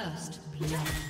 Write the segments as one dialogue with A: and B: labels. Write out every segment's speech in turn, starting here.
A: First blood.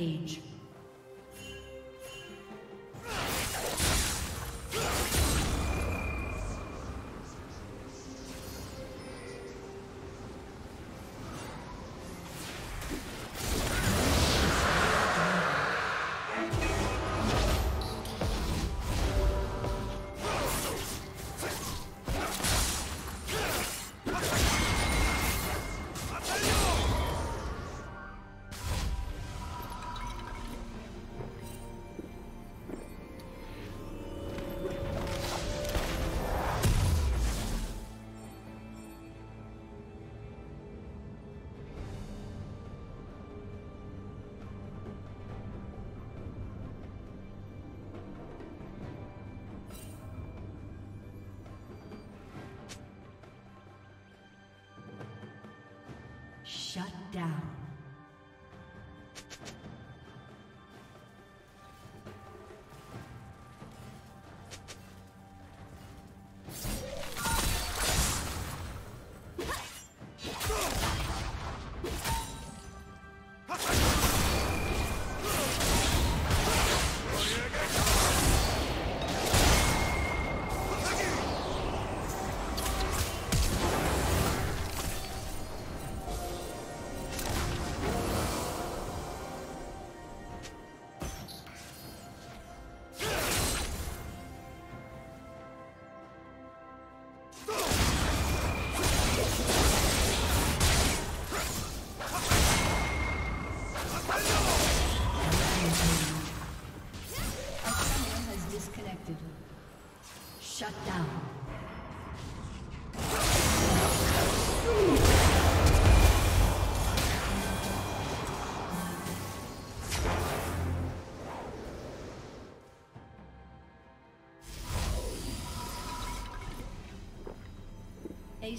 A: Rampage Shut down.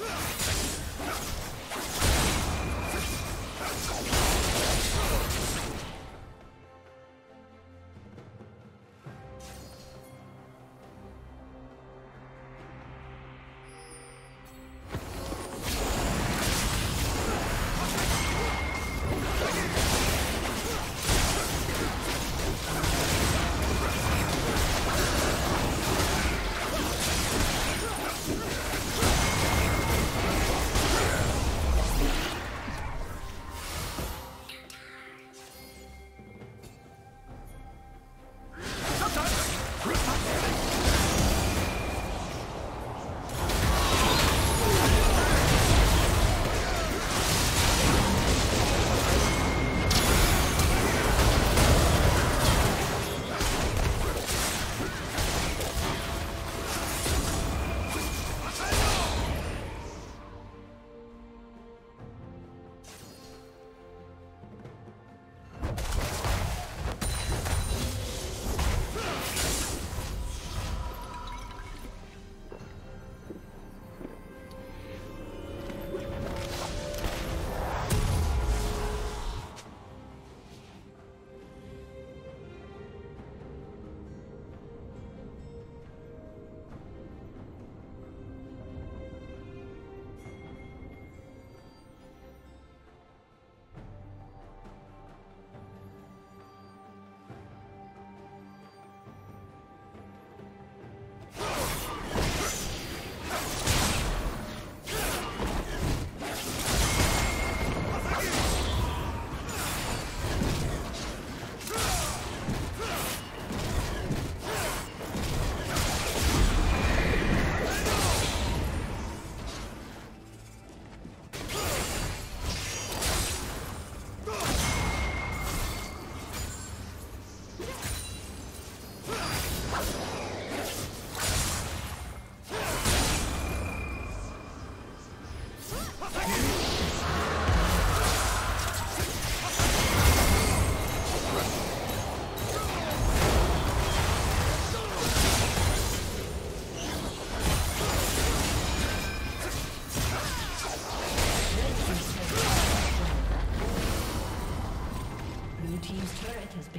A: Let's go.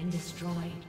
A: Destroyed.